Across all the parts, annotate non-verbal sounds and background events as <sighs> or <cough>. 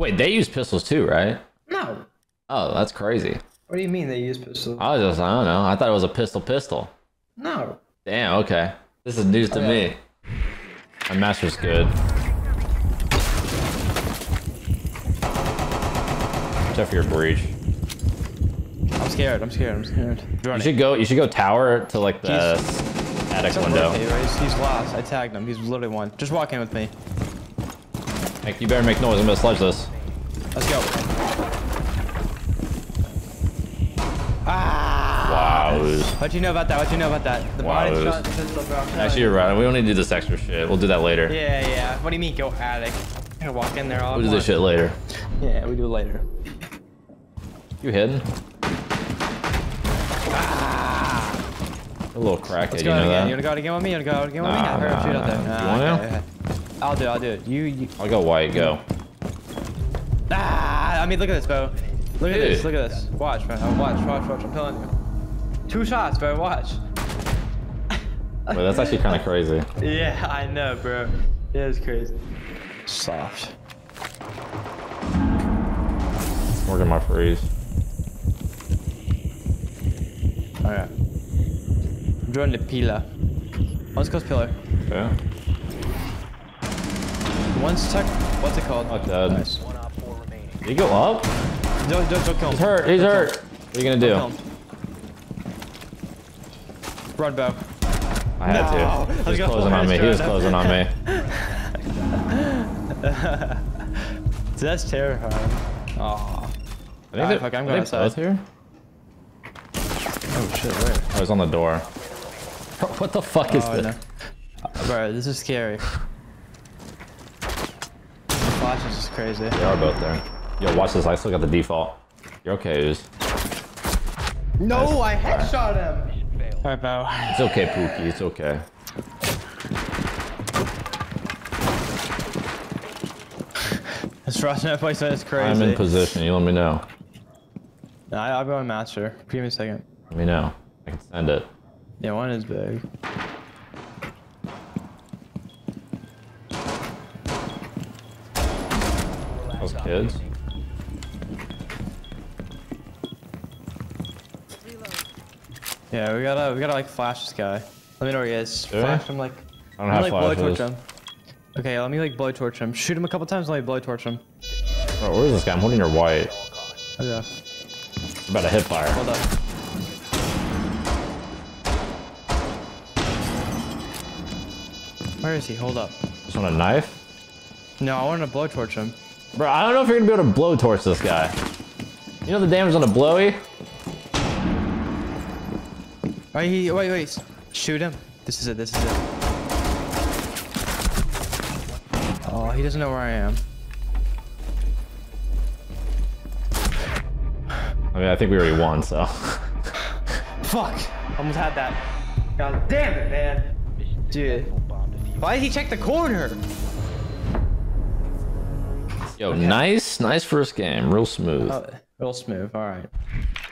Wait, they use pistols too, right? No. Oh, that's crazy. What do you mean they use pistols? I was just, I don't know. I thought it was a pistol pistol. No. Damn, okay. This is news to Oh, yeah. me. My master's good. Except for your breach. I'm scared. I'm scared. I'm scared. You should go. You should go tower to like the attic window. He's, he's, he's lost. I tagged him. He's literally one. Just walk in with me. Like, you better make noise. I'm gonna sledge this. Let's go. Ah! Wow. What you know about that? What you know about that? The Wow, body shot pistol, bro. Actually, you. you're right. We don't need to do this extra shit. We'll do that later. Yeah, yeah. What do you mean go attic? I can walk in there all We'll do this shit later. Yeah, we do it later. You hidden? A little crackhead, you know again. that? You wanna go out again with me? You wanna go out again with me? I heard nah, shoot out there. nah. You want okay, okay. I'll do it. I'll do it. You, you. I'll go white. Go. Ah! I mean, look at this, bro. Look at Dude. this. Look at this. Watch, bro. Watch, watch, watch. I'm telling you. Two shots, bro. Watch. Wait, that's actually kind of crazy. <laughs> Yeah, I know, bro. It is crazy. Soft. Working my freeze. Alright. I'm joining the pillar. One's close pillar. Okay. One's tuck. What's it called? Oh, dead. Nice. Did he go up? Don't, don't, don't kill him. He's hurt. He's Don't hurt. What are you gonna Kill do? him. Run, bow. I had No, to. I was He was closing on me. He was closing on me. That's terrifying. Aw. I think they, fuck, I'm are going they outside. both here? Oh shit, where? Oh, I was on the door. What the fuck is Oh, this? no. Bro, this is scary. The flash is just crazy. They are both there. Yo, watch this. I still got the default. You're okay, Ooze. No, I headshot him! Alright, bow. It's okay, Pookie. It's okay. <laughs> This rush that place is crazy. I'm in position. You let me know. Nah, I- I'll go on master. Give me a second. Let me know. I can send it. Yeah, one is big. Kids. Yeah, we gotta we gotta like flash this guy. Let me know where he is. Do? Flash him like. I don't Let have like blowtorch him. Okay, let me like blowtorch him. Shoot him a couple times. Let me blowtorch him. Bro, where is this guy? I'm holding your white. Okay, About to hit fire. hold up. Where is he? Hold up. Just want a knife? No, I want to blowtorch him. Bro, I don't know if you're gonna be able to blow torch this guy. You know the damage on a blowy? Wait, wait, wait. Shoot him. This is it. This is it. Oh, he doesn't know where I am. I mean, I think we already won, so. Fuck! Almost had that. God damn it, man. Dude. Why did he check the corner? Yo, nice, nice first game. Real smooth. Oh, real smooth. All right.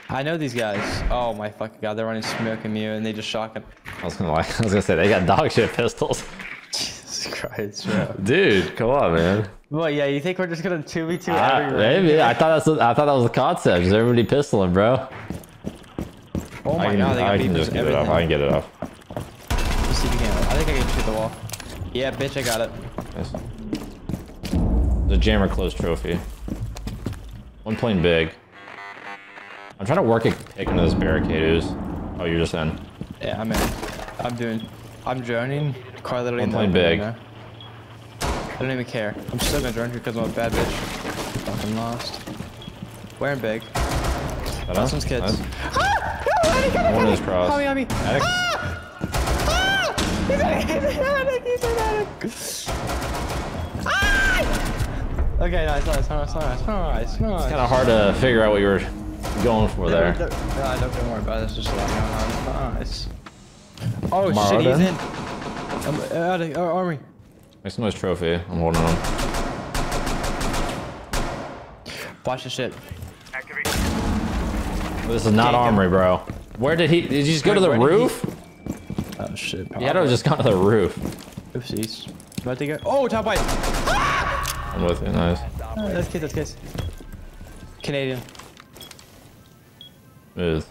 I know these guys. Oh my fucking god, they're running smoke and you, and they just shotgun. I was gonna like, <laughs> I was gonna say they got dog shit pistols. <laughs> Jesus Christ, bro. Dude, come on, man. Well, yeah, you think we're just gonna two v two Ah, maybe. I thought that's I thought that was the concept. Is everybody pistoling, bro. Oh my I can, god, they got I can just get everything. it off. I can get it off. Let's see if you can. I think I can shoot the wall. Yeah, bitch, I got it. Nice. The jammer closed trophy. One playing big. I'm trying to work a pick into this barricade. Ooze. Oh, you're just in. Yeah, I'm in. I'm doing. I'm droning. Car literally I'm in the playing open big. right. I don't even care. I'm still gonna drone here because I'm a bad bitch. Fucking lost. Wearing big. That This one's kids. Nice. Ah! One is cross. On me. Attic? Ah! Ah! He's an attic, he's an attic. Okay, nice, nice, nice, nice, nice, nice. Kind of hard to figure out what you were going for there. No, don't, don't worry about it. There's just a on. Nice. Oh Tomorrow shit, he's in. Um, attic, uh, army. Make some nice trophy. I'm holding on. Watch the shit. This is not armory, bro. Where did he? Did you just go to the Where did he- roof? Oh shit. Had to just gone to the roof. Oopsies. About to go. Oh, top white. I'm with you. Nice. that's case, that's case. Canadian. Smooth.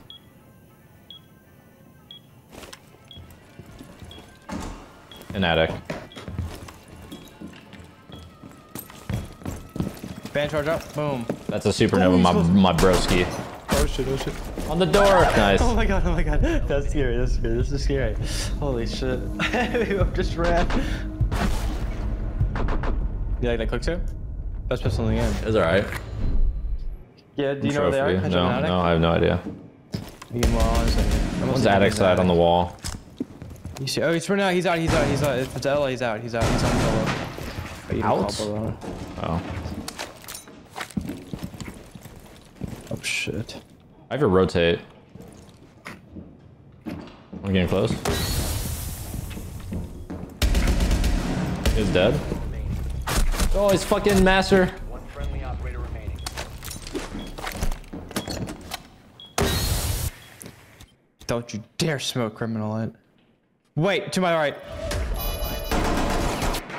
An attic. Band charge up. Boom. That's a supernova, my, my broski. Oh shit, oh shit. On the door! Nice. Oh my god, oh my god. <laughs> That's scary, that's scary, this is scary. Holy shit. <laughs> I just ran. You like that quick too? Best pistol in the game. It's alright. Yeah, do you know where they are? Trophy. Catch No, an attic? no, I have no idea. You can well, honestly. One's attic side on the wall. You see, oh, he's running out, he's out, he's out, he's out. If it's Ella, he's out, he's out, he's on below. But you don't Out? call below. Oh. Oh shit. I have to rotate. I'm getting close. He's dead. Oh, he's fucking master. One friendly operator remaining. Don't you dare smoke criminal it. Wait, to my right.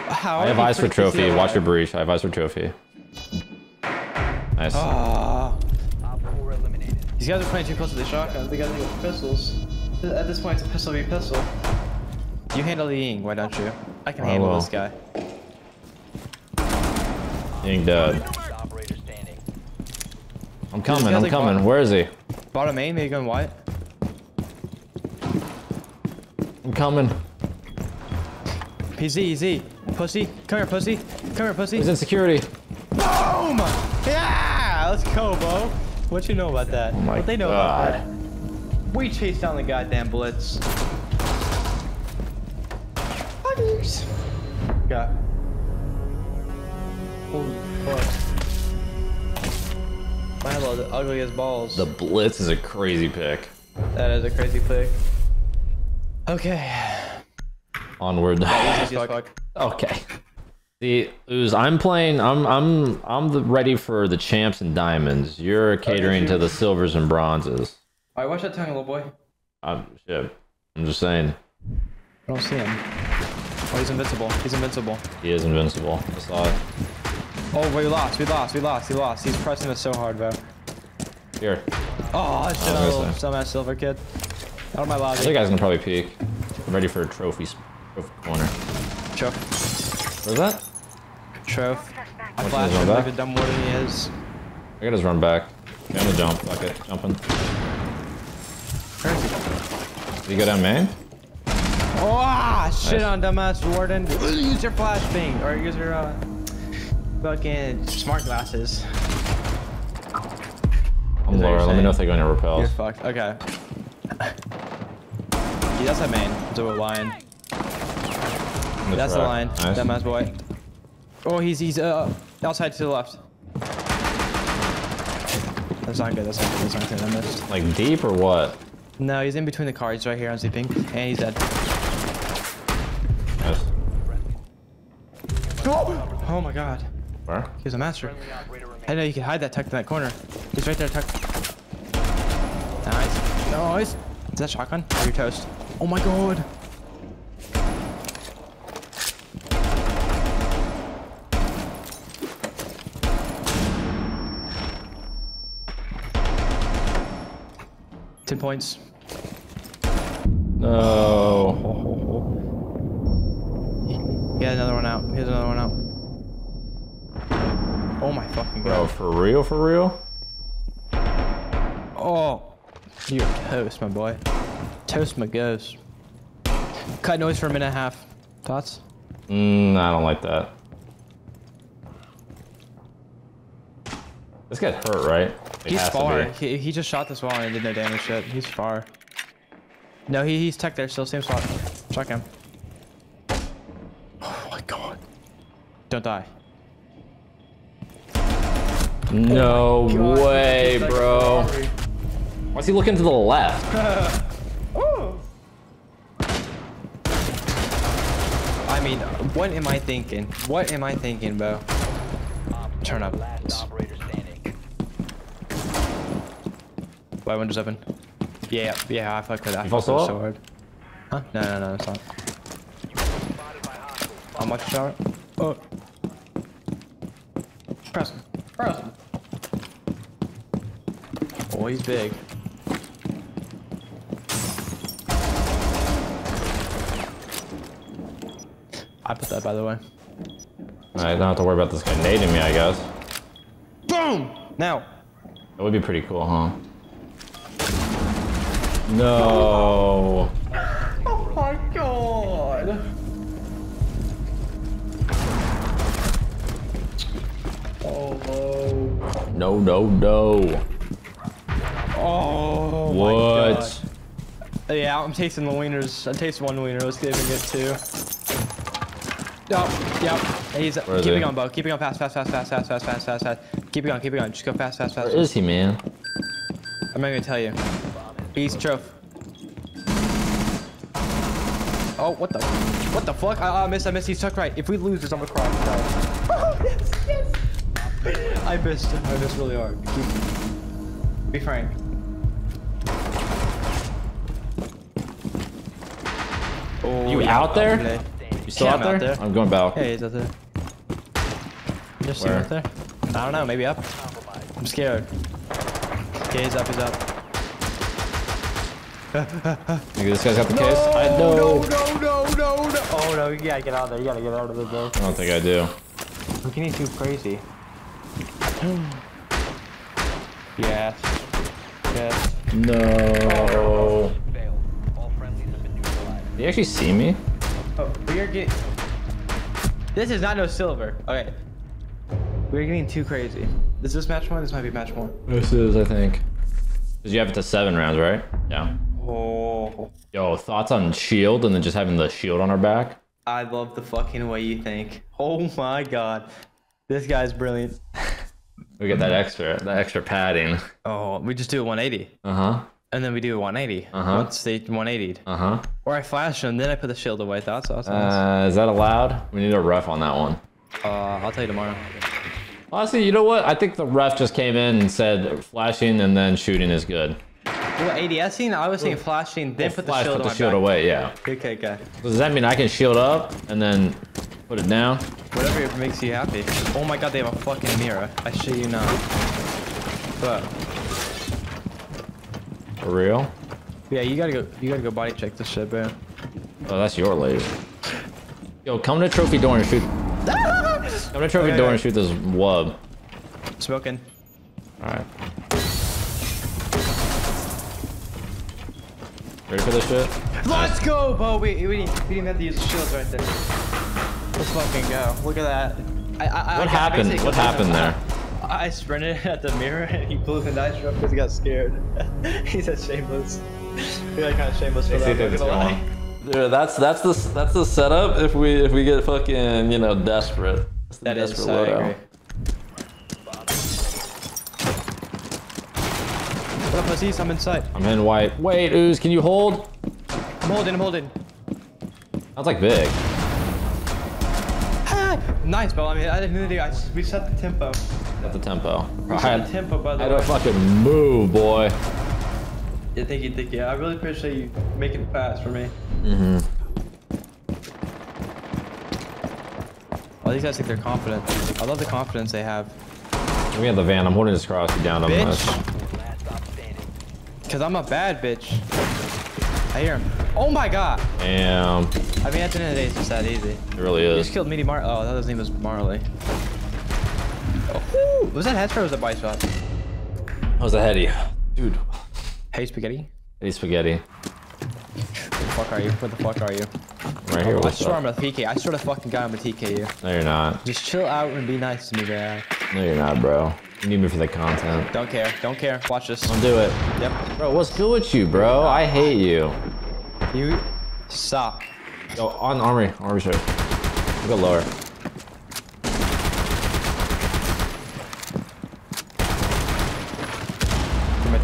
How? I have eyes for trophy. Watch your breach. I have eyes for trophy. Nice. Op 4 eliminated. These guys are playing too close to the shotgun. They gotta go with pistols. At this point, it's a pistol v pistol. You handle the Ying, why don't you? I can I handle will. this guy. Being dead. Last operator standing. I'm coming. I'm like coming. bottom. Where is he? Bottom main, maybe going white. I'm coming. PZ, EZ. Pussy. Come here, pussy. Come here, pussy. He's in security. Boom! Yeah! Let's go, Bo. What you know about that? Oh my what they know God. about that? We chased down the goddamn blitz. Buggies. Got. Holy fuck. My hello, the ugliest balls. The Blitz is a crazy pick. that is a crazy pick. Okay. Onward. Okay. The Ooze, I'm playing. I'm I'm I'm the, ready for the champs and diamonds. You're catering to the silvers and bronzes. Alright, watch that tongue, little boy. I'm shit. I'm just saying. I don't see him. Oh, he's invincible. He's invincible. He is invincible. I saw it. Oh, we lost. We lost. We lost. He lost. He's pressing us so hard, bro. Here. Oh, shit. I was Oh, some ass silver kid. Out of my lobby. The guy's gonna probably peek. I'm ready for a trophy, trophy corner. Troph. Where's that? Troph. I flashed him like a dumb than he is. I gotta just run back. Okay, I'm gonna jump. Fuck it. Jumping. Is? Did you go down main? Oh, ah, shit Nice. on dumbass Warden. Use your flashbang or use your uh, fucking smart glasses. I'm Is lower. what Let me know if they go into You're fucked. Okay. He does have main. So a lion. In That's the truck. line. Nice. Dumbass boy. Oh, he's he's uh outside to the left. That's not good. That's not good. That's not good. I missed. Like deep or what? No, he's in between the cars right here. I'm sleeping, and he's dead. Nice. Oh my god. Where? He was a master. I know you could hide that tucked in that corner. He's right there, tucked. Nice. Nice. Is that shotgun? Or your toast? Oh my god. Ten points. No. He had another one out. He has another one out. Oh my fucking god. Bro, for real? For real? Oh, you're toast, my boy. Toast my ghost. Cut noise for a minute and a half. Thoughts? Mm, I don't like that. This guy's hurt, right? It He's far. He, he just shot this wall and it did no damage yet. He's far. No, he, he's tech there still. Same spot. Check him. Oh my god. Don't die. No way, bro. Why's he looking to the left? <laughs> I mean, what am I thinking? What am I thinking, bro? Turn up. Last operator standing. Why windows open? Yeah, yeah, I fucked with that. I You fucked fall with it so hard. Huh? No, no, no, it's not. Spotted by hostiles. How much shower? Oh. Press. Press him. Oh, Oh, he's big. I put that by the way. I don't have to worry about this guy nading me, I guess. Boom! Now. That would be pretty cool, huh? No. Oh my god. Oh no. No, no, no. Oh my What? god. Yeah, I'm tasting the wieners. I taste one wiener. Let's give him get two. Yep, yep. He's Where is keep he? it going, Bo. Keep it going fast, fast, fast, fast, fast, fast, fast, fast, fast. Keep it going, keep it going. Just go fast, fast, fast. Where is he, man? I'm not gonna tell you. He's troph. Oh, what the? What the fuck? I, I missed. I missed. He's tucked right. If we lose this, I'm gonna cry. No. Oh, yes, yes. I missed. I missed really hard. Keep. Be frank. Oh, You yeah, out there? okay. You still Yeah, out, I'm out there? there. I'm going back. Hey, he's out there. Just see out there. I don't know. Maybe up. I'm scared. Okay, he's up. He's up. Maybe this guy's got the case. I know. No, no, no, no, no. Oh no, you gotta get out of there. You gotta get out of there, bro. I don't think I do. Look, you too crazy. <gasps> yes. Yes. No. Failed. All friendlies have been Did you actually see me? Oh, we are getting. This is not no silver. Okay. We're getting too crazy. This is this match one? This might be match one. This is, I think. Because you have it to seven rounds, right? Yeah. Oh. Yo, thoughts on shield and then just having the shield on our back? I love the fucking way you think. Oh my god. This guy's brilliant. <laughs> We get that extra, that extra padding. Oh, we just do a 180. Uh huh. And then we do a 180. Uh-huh. Once they 180'd. Uh huh. Or I flash him, then I put the shield away. That's awesome. Uh, is that allowed? We need a ref on that one. uh, I'll tell you tomorrow. Honestly, you know what? I think the ref just came in and said flashing and then shooting is good. Well, ADSing, I was saying flashing, then put the Flash, shield put the shield back. away, yeah. Okay, okay. So does that mean I can shield up and then put it down? Whatever makes you happy. Oh my god, they have a fucking mirror. I shit you not. But For real? yeah, you gotta go. You gotta go body check this shit, bro. Oh, that's your laser. Yo, come to trophy door and shoot. <laughs> Come to trophy Okay, door okay. and shoot this wub. Smoking. All right. Ready for this shit? Let's go, Bo. We, we, didn't, we didn't have to use the shields right there. Let's fucking go. Look at that. I, I, I What I happened? What happened there? I, I sprinted at the mirror and he blew the nitro because he got scared. <laughs> he said shameless. We got kind of shameless for that. I'm not gonna lie. Dude, that's that's the that's the setup. If we if we get fucking you know desperate. That's the That is, desperate I loadout. agree. What up, pussies? I'm inside. I'm in white. Wait, ooze, can you hold? I'm holding, I'm holding. Sounds like big. Ah, nice, bro. I mean, I didn't do I just, we set the tempo. At the tempo. I had, the tempo, by I the to way. fucking move, boy. Yeah, thank you, thank you. I really appreciate you making it fast for me. Mm-hmm. All these guys think they're confident. I love the confidence they have. We have the van. I'm holding this cross you down on this. Last stop standing. Cause I'm a bad bitch. I hear him. Oh my god. Damn. I mean, at the end of the day, it's just that easy. It really You is. just killed Meaty Mar. Oh, that his name was Marley. Oh, was that headshot or was that bite shot? Was the heady? Dude. Hey, spaghetti. Hey, spaghetti. Where the fuck are you? Where the fuck are you? Right here. I What's swear I'm up? gonna PK. I swear to fucking guy I'm gonna TK you. No, you're not. Just chill out and be nice to me, bro. No, you're not, bro. You need me for the content. Don't care. Don't care. Watch this. Don't do it. Yep. Bro, what's good with you, bro? I hate you. You stop. Yo, on armory. Armory shirt. Go lower.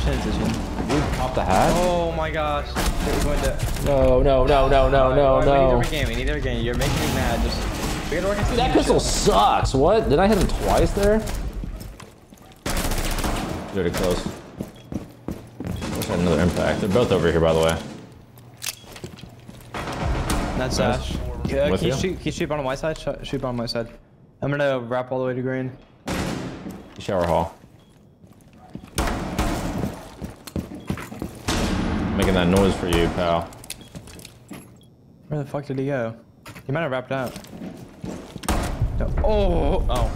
For my chin position. Dude, pop the hat? Oh my gosh. We're going to. No, no, no, no, no, no, Alright, no. We need to regain. We need to regain. You're making me mad. Just. We gotta work on Dude, that pistol sucks. What? Did I hit him twice there? Very close. Wish I had another impact. They're both over here, by the way. That's Sash. Uh, With can you you? shoot? Can you shoot on my side? Shoot, shoot on my side. I'm gonna wrap all the way to green. Shower hall. Making that noise for you, pal. Where the fuck did he go? He might have wrapped out. No. Oh, oh.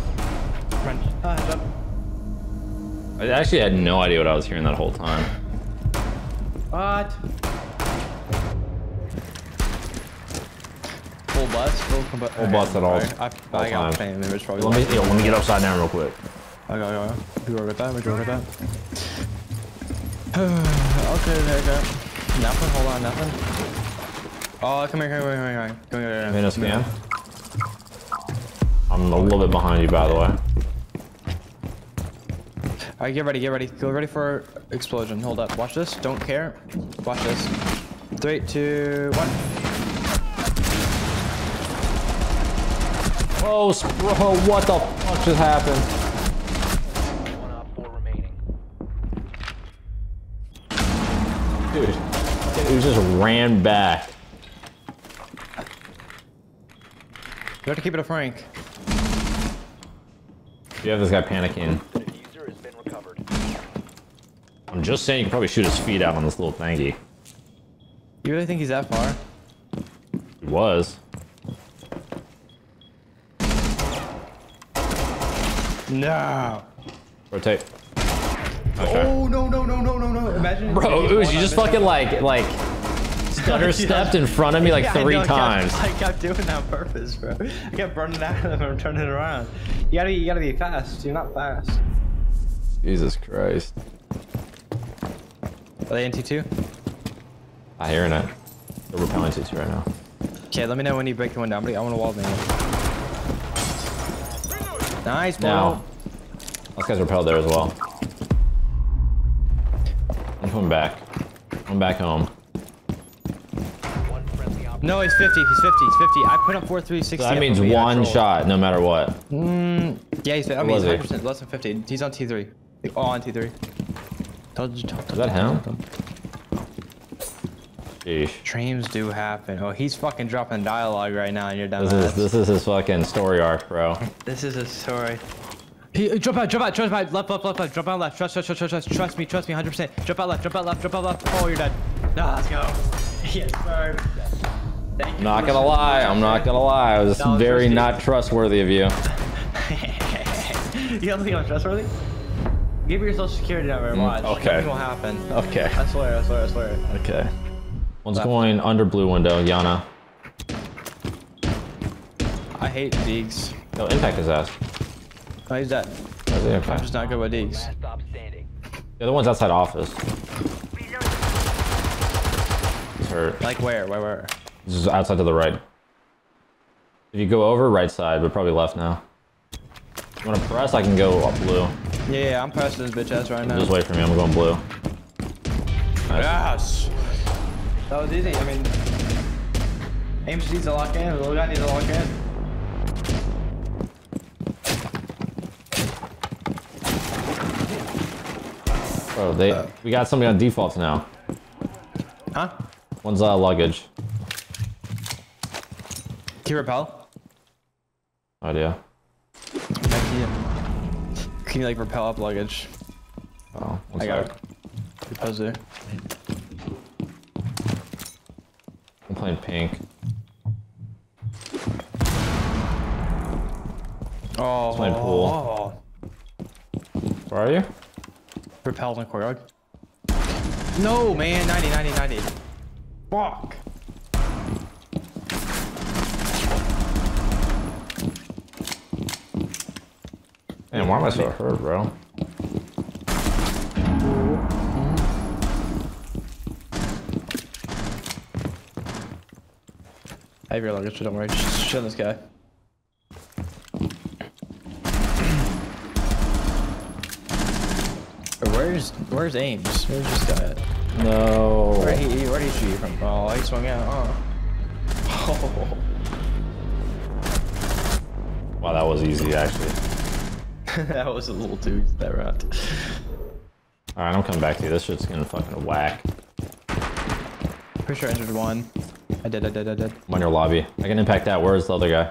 French. Ah. I actually had no idea what I was hearing that whole time. What? Full bus? Full, Full bus at all- I, all I got pain. Probably Let me, yo, let me get upside down real quick. Okay, okay. We work with that. We work with that. <sighs> okay, there you. Nothing. Hold on. Nothing. Oh, come here, come here, come here, come here. Come here, come here. I'm a little bit behind you, by the way. All right, get ready, get ready. Go ready for explosion. Hold up. Watch this. Don't care. Watch this. Three, two, one. Oh, <laughs> bro, what the fuck just happened? Dude, it just ran back. You have to keep it a Frank. You have this guy panicking. The diffuser has been recovered. I'm just saying you could probably shoot his feet out on this little thingy. You really think he's that far? He was. No. Rotate. Okay. Oh no no no no no no! Imagine. Bro, he's Ooze, you just fucking like, like, stutter <laughs> stepped in front of me like <laughs> Yeah, I three know, I kept- times. I kept doing that on purpose, bro. I kept running after them and turning around. You gotta, you gotta be fast. You're not fast. Jesus Christ. Are they NT two? I hearing it. They're repelling to right now. Okay, let me know when you break the window. I'm gonna, I want to wall man. Nice, bro. Now, those guys repelled there as well. I'm coming back. I'm back home. One friendly op. No, he's 50. He's 50. He's 50. I put up 4 360. So that means one shot, no matter what. Mm, yeah, he's. I mean, he's 100% less than 50. He's on T3. Oh, on T3. Told you, told Is that him? Sheesh. Dreams do happen. Oh, he's fucking dropping dialogue right now, and you're done. This is this is his fucking story arc, bro. <laughs> This is a story. He, uh, jump out, jump out, jump out, left, left, left, left, jump out left, trust, trust, trust, trust, trust, trust me, trust me, 100%. Jump out left, jump out left, jump out left. Oh, you're dead. Nah, let's go. <laughs> Yes, sir. Thank you not gonna lie, I'm not gonna lie. I was That was very risky. not trustworthy of you. <laughs> you don't think I'm trustworthy? Give me your social security number and watch. Mm, okay. Nothing will happen. Okay. I swear, I swear, I swear. Okay. One's Left. going under blue window, Yana. I hate Deegs. Yo, impact his ass. Oh, he's dead. Okay? I'm just not good with Deegs. Last stop standing. The other one's outside office. He's hurt. Like where? Where? Where? This is outside to the right. If you go over, right side, but probably left now. You wanna press? I can go up blue. Yeah, yeah, I'm pressing this bitch ass right now. Just wait for me, I'm going blue. Nice. Yes. That was easy. I mean, Ames needs to lock in. The little guy needs to lock in. Bro, they we got somebody on defaults now. Huh? One's uh, luggage. Can you repel? No idea. Can you, can you like repel up luggage? Oh, I got it. Repels there. I'm playing pink. Oh. playing pool. Where are you? Repel in the courtyard. No, man. 90, 90, 90. Fuck. Man, why am I so hurt, bro? I have your luggage, so don't worry. Just show this guy. Where's Ames? Where's this guy at? No. Where he Where did he shoot you from? Oh, he swung out. Oh. <laughs> Wow, that was easy, actually. <laughs> that was a little too that route. Alright, I'm coming back to you. This shit's gonna fucking whack. Pretty sure I entered one. I did. I did. I did. I'm on your lobby. I can impact that. Where's the other guy?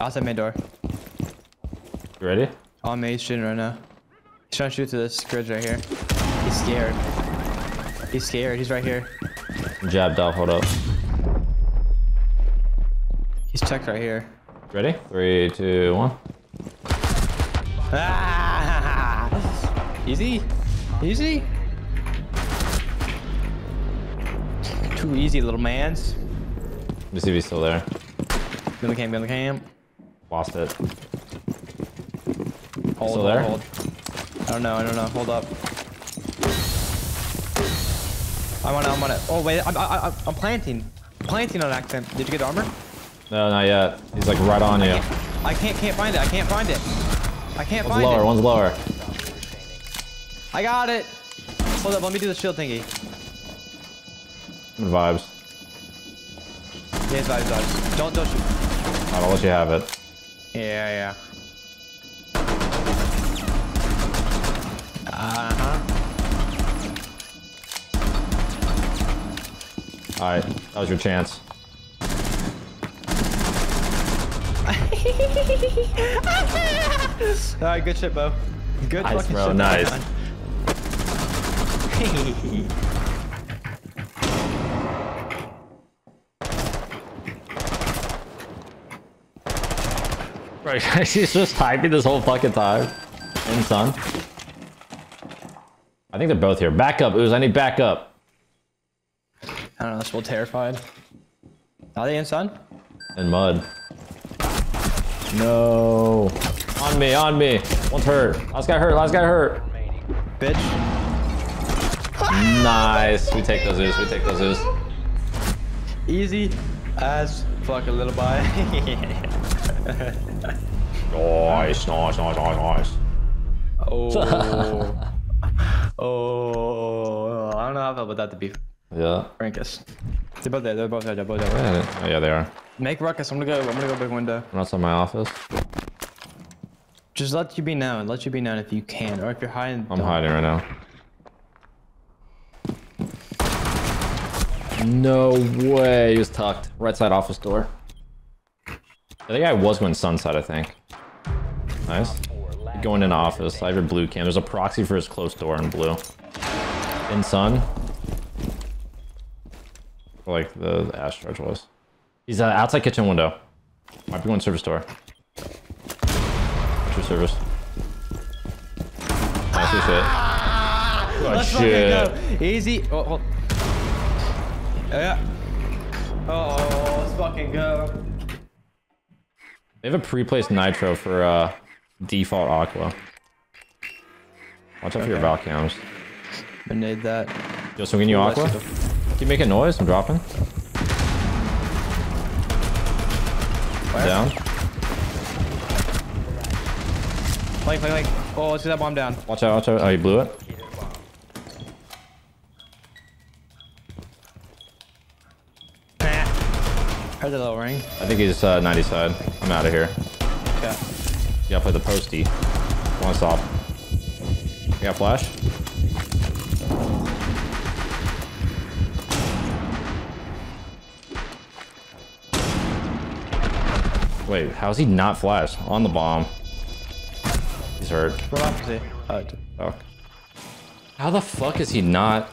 Outside main door. You ready? On he's shooting right now. He's trying to shoot through this bridge right here. He's scared. He's scared. He's right here. Jabbed off. Hold up. He's checked right here. Ready? Three, two, one. Ah! <laughs> Easy. Easy. Too easy, little mans. Let me see if he's still there. Go in the camp, go in the camp. Lost it. Hold, Still hold, there? hold. I don't know, I don't know. Hold up. I'm on it, I'm on it. Oh, wait, I'm, I, I, I'm planting. Planting on accident. Did you get the armor? No, not yet. He's like right on you. I can't, can't find it. I can't find it. I can't One's find lower. it. One's lower. One's lower. I got it. Hold up, let me do the shield thingy. Vibes. Yes, vibes, vibes. Don't, don't shoot. I'll let you have it. Yeah, yeah. All right, that was your chance. <laughs> Alright, good shit, Bo. Good Nice, fucking bro, shit. nice. <laughs> Right, <laughs> he's just hyping this whole fucking time. In sun. I think they're both here. Back up, Ooze. I need backup. I don't know, I'm still terrified. Are they in sun? In mud. No. On me, on me. One's hurt. Last guy hurt, last guy hurt. Bitch. Nice. We take those Ooze, we take those Ooze. Easy as fuck a little boy. <laughs> Nice, nice, nice, nice, nice. oh. <laughs> oh. I don't know how I felt about that to be Yeah. Frankus. They're both there, they're both there, they're both there. Oh, yeah, they are. Make ruckus, I'm gonna go, I'm gonna go big window. I'm outside my office. Just let you be known, let you be known if you can, or if you're hiding. I'm don't- hiding right now. No way. He was tucked. Right side office door. I think I was going sunset, I think. Nice. Going in office. I have your blue cam. There's a proxy for his close door in blue. In sun. Like the, the ash charge was. He's uh, outside kitchen window. Might be going service door. What's your service? Nice your shit. Oh, Let's shit. go. Easy. Oh, hold. Yeah. Oh, let's fucking go. They have a pre-placed nitro for uh, default aqua. Watch out for your Okay. val cams. Grenade that. Yo, so can you aqua? Go. Keep making noise. I'm dropping. Where? Down. Flank, flank, flank. Oh, let's get that bomb down. Watch out, watch out. Oh, you blew it. Heard the little ring. I think he's uh, 90 side. I'm out of here. Okay. You gotta play the posty. One stop. You got flash? Wait, how's he not flash? On the bomb. He's hurt. What opposite? Uh, Fuck. How the fuck is he not?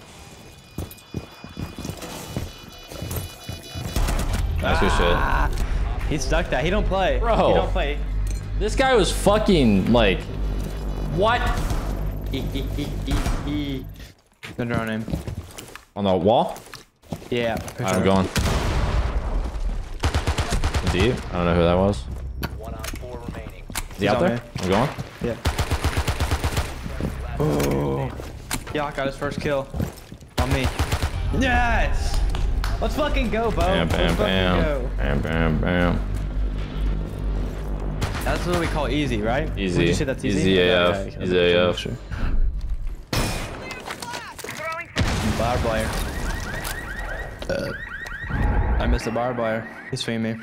That's good shit. he stuck that. He don't play. Bro. He don't play. This guy was fucking like, what? Gonna draw him. On the wall? Yeah. for I'm sure. Going. Deep? I don't know who that was. One on four remaining. Is he He's out there? me. I'm going. Yeah. Oh. Yak got his first kill. On me. Yes! Let's fucking go, Bo. Bam, Let's bam, bam. go. Bam, bam, bam. That's what we call easy, right? Easy. Would you say that's easy? Easy Yeah, AF. okay, okay, Easy AF. sure. Barbed wire. Uh, I missed the barbed wire. He's feeding me.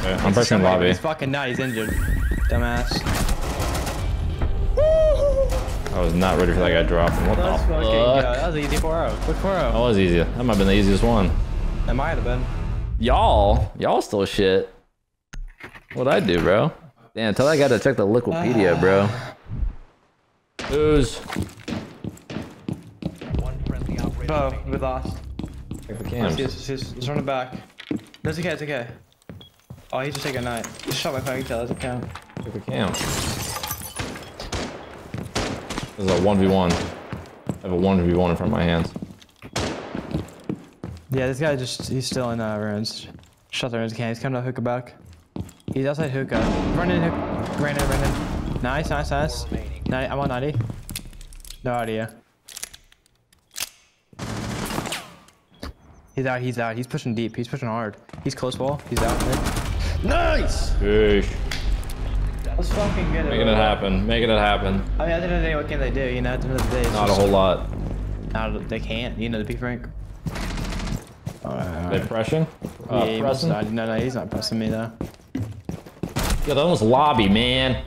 Okay, I'm pressing Somebody- lobby. He's fucking not. He's injured. Dumbass. I was not ready for that guy dropping. What Let's the fucking go. fuck? That was easy 4-0. Quick oh. That 4-0. was easy. That might have been the easiest one. That might have been. Y'all, y'all still shit. What'd I do, bro? Damn, tell that guy to check the Wikipedia, ah. bro. Who's? One friendly operator Bo, remaining. we lost. Check the He's, cams. he's, he's, he's running back. That's okay, it's okay. Oh, he's just taking a night. He shot my fucking tail, doesn't count. Check the cam. This is a 1v1. I have a 1v1 in front of my hands. Yeah, this guy just, he's still in uh, ruins. Shot the ruins can. He's coming to hookah back. He's outside hookah. Running hook. Ran in, ran in. Nice, nice, nice. 90, I'm on 90. No idea. He's out, he's out. He's pushing deep. He's pushing hard. He's close wall. He's out there. Nice! Sheesh. Let's fucking get it. Making it happen. Making it happen. I mean, at the end of the day, what can they do? You know, at the end of the day, it's Not a whole lot. Not, they can't, you know, to be frank. They pressing? Uh, yeah, he must pressing? not- no, no, he's not pressing me though. Yeah, that was lobby, man.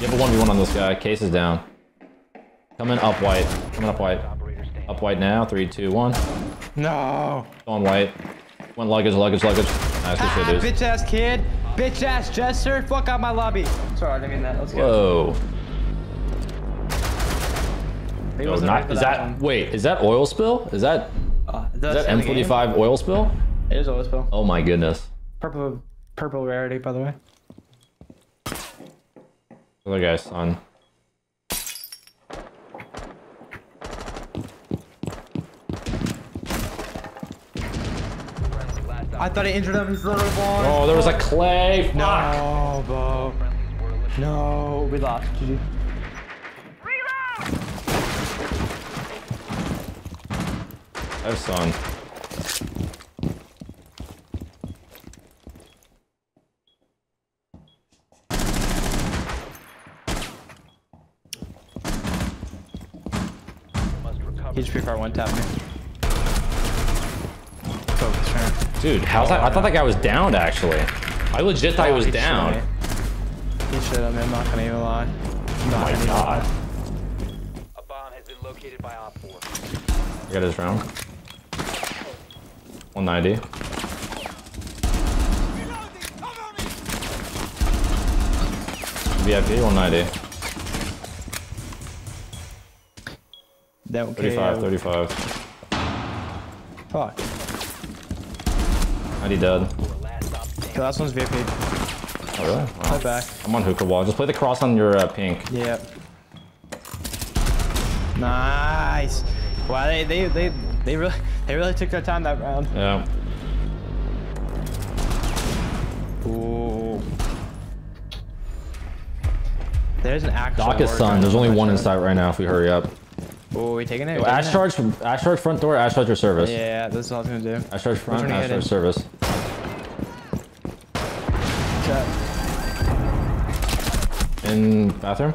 You have a 1v1 on this guy. Case is down. Coming up white. Coming up white. Up white now. Three, two, one. No. Going white. Went luggage, luggage, luggage. Ah, bitch ass kid. Bitch ass Jester. Fuck out my lobby. Sorry, I didn't mean that. Let's go. Whoa. No, not, is that, one. wait, is that oil spill? Is that, Uh, is that M45 oil spill? It is oil spill. Oh my goodness. Purple, purple rarity, by the way. Other guy's son. I thought he injured him. He's literally born. Oh, there was a clay. Fuck. No, bro. friendlies were eliminated. No, we lost. GG. I have son. Must recover. He just free fire one tap me. Focus, right? Dude, how's that? I thought that guy was downed actually. I legit thought he oh, was He down. should. He should have. I'm not gonna even lie. I'm not Oh my gonna even god. lie. A bomb has been located by Op 4. I got his round. 190. VIP 190. That okay. 35, 35. Fuck. 90 dead. For last stop standing. The last one's VIP. Oh really? Play Wow. back. I'm on hookah wall. Just play the cross on your uh, pink. Yep. Nice. Wow, they they they they really they really took their time that round. Yeah. Ooh. There's an actual. Doc is son. There's only one in side. sight right now if we hurry up. Oh, we taking it? Yo, Ash charge Ash charge front door, Ash charge your service. Yeah, that's all I was gonna do. Ash charge front, Ash charge service. In bathroom?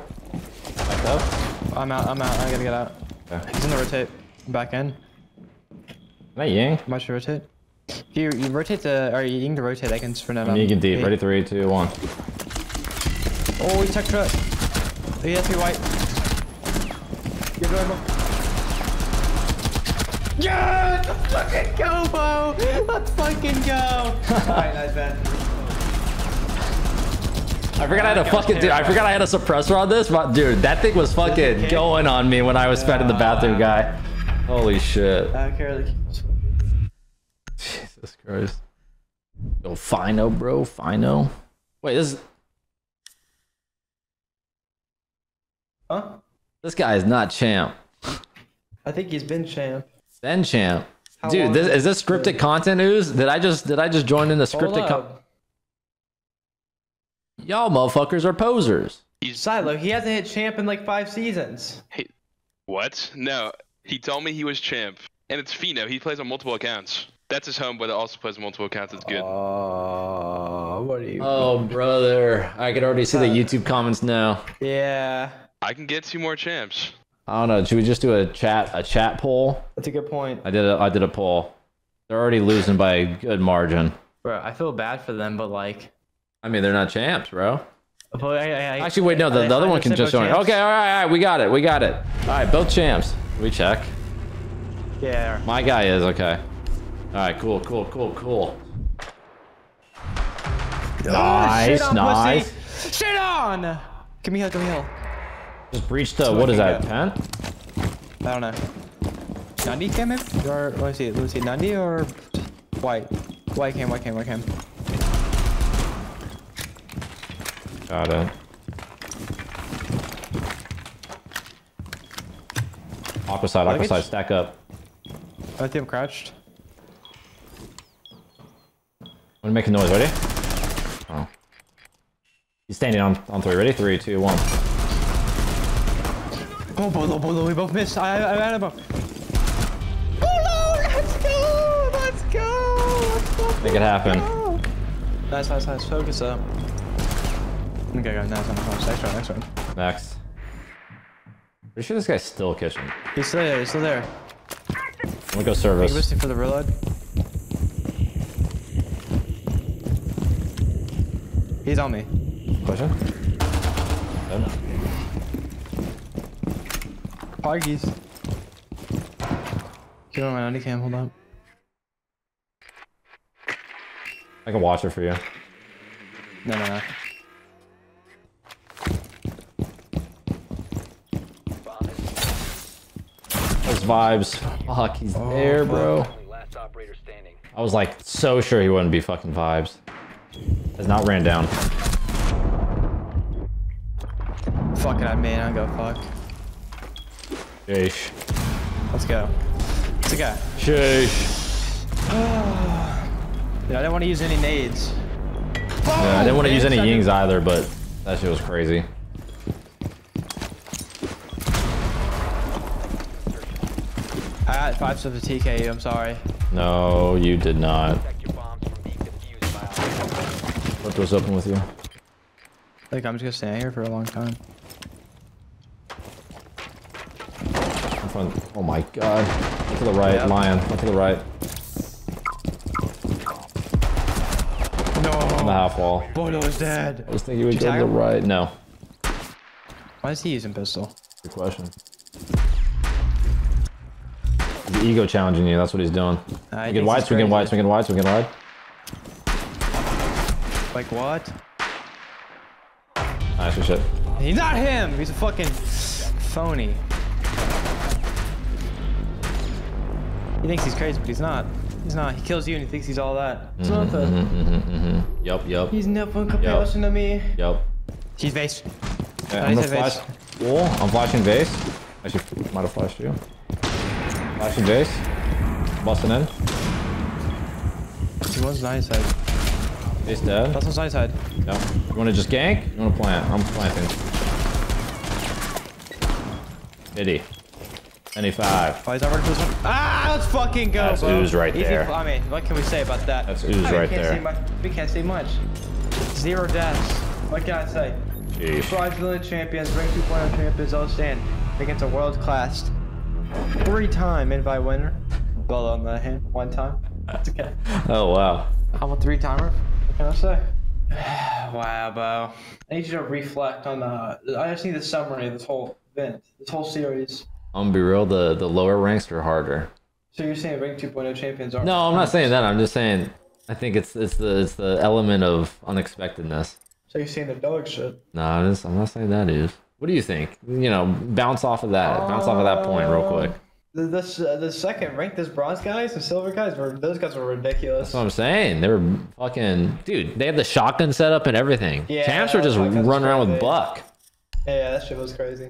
Back up? I'm out. I'm out. I gotta get out. Okay. He's in the rotate. Back in. Can I Ying? Might you rotate? If you, you rotate the, or you can to rotate, I can sprint it I'm. Ying deep. Ready, three, two, one. Oh, he took truck. He has to be white. Get Mo. Yeah! Let's fucking go, <laughs> Bo! Let's fucking go! Alright, nice man. I forgot I had a fucking dude. I forgot I had a suppressor on this, but dude, that thing was fucking going on me when I was in the bathroom, guy. Holy shit. Jesus Christ. Yo, Fino, bro. Fino. Wait, this Huh? this guy is not champ. I think he's been champ. Then champ. How Dude, this, is this scripted content news? Did I just did I just join in the scripted? con- up. Y'all motherfuckers are posers. He's Silo, he hasn't hit champ in like five seasons. What? No, he told me he was champ, and it's Fino. He plays on multiple accounts. That's his home, but it also plays on multiple accounts. It's good. Oh, what are you? Oh, brother. I can already see the YouTube comments now. yeah, I can get two more champs. I don't know. Should we just do a chat a chat poll? that's a good point. I did a I did a poll. They're already losing by a good margin. Bro, I feel bad for them, but like, I mean, they're not champs, bro. but I, I, Actually, wait, no. The, the other one can just join. Okay, all right, all right. We got it. We got it. All right, both champs. We check. Yeah. My guy is okay. All right, cool, cool, cool, cool. Ah, oh, Nice, nice. pussy. Shit on! Give me heal, give me heal. Just breached the, what is that, can pen? I don't know. Nandi cam maybe? Or let me see, let me see, Nandi or white? White cam, white cam, white cam. Got it. Aqua side, aqua Luggage? side, stack up. I think I'm crouched. I'm gonna make a noise, ready? Oh. He's standing on, on three, ready? Three, two, one. Oh, Beaulo, Beaulo, we both missed. I, I, I had him. Beaulo, let's go! Let's go! Let's go! Make it happen. go. Nice, nice, nice. Focus up. Okay, go. Nice, nice, nice. Next round, next round. Next. Pretty sure this guy's still kitchen. He's still there, he's still there. I'm gonna go Are you service. listening for the reload? He's on me. Question? Good. Pargies. Get on my Nandi cam, hold up. I can watch it for you. No, no, no. Bomb is Those vibes. Fuck, he's there, bro. Oh, last operator standing. I was like so sure he wouldn't be fucking vibes. Has not ran down. Fuck it, I made I go fuck. Sheesh. Let's go. Let's go. Sheesh. <sighs> Dude, I didn't want to use any nades. Yeah, I didn't want to use any yings either, but that shit was crazy. I got five subs of TKU, I'm sorry. No, you did not. Protect your bombs from being defused by operators. What was open with you? Like, I'm just gonna stay here for a long time. In front. Oh my god. Look to the right, Yep. lion. Look to the right. No. On the half wall. Bono is dead! I was thinking you would Did you go to the right. No. Why is he using pistol? Good question. He's ego challenging you. That's what he's doing. I We think can whites, he's we can crazy. whites, we can whites, we can wide. Like, what? Nice good shit. He's not him! He's a fucking phony. He thinks he's crazy, but he's not. He's not. He kills you and he thinks he's all that. Mm-hmm, it's nothing. Mm-hmm, mm-hmm, mm-hmm. Yup, yup, He's nothing compared to me. yup. He's base. Yeah, I I'm gonna flash. base. Wall. I'm flashing base. Actually, might have flashed you. Flashing base. Busting in. He was nice side. Base dead. That's on side side. No. You wanna just gank? You wanna plant? I'm planting. Pity. 95. Oh, he's already this one. Ah, let's fucking go, That's bro. ooze right Easy there. I mean, what can we say about that? That's ooze I right there. We can't say much. Zero deaths. What can I say? Sheesh. Fraudulent champions, rank 2.0 champions, all stand against a world class three-time invite winner. Well, on the hand, one time. That's okay. <laughs> Oh, wow. I'm a three-timer. What can I say? <sighs> wow, Bo. I need you to reflect on the. I just need the summary of this whole event, this whole series. I'm gonna be real, the, the lower ranks are harder. So you're saying rank 2.0 champions are? No, I'm not saying that. I'm just saying I think it's it's the it's the element of unexpectedness. So you're saying the dog shit? No, I'm, just, I'm not saying that is. What do you think? You know, bounce off of that. Bounce off of that point real quick. The the, uh, the second ranked as bronze guys and silver guys were those guys were ridiculous. That's what I'm saying. They were fucking dude. They had the shotgun set up and everything. Yeah, Champs were just running around with. Buck. Yeah, that shit was crazy.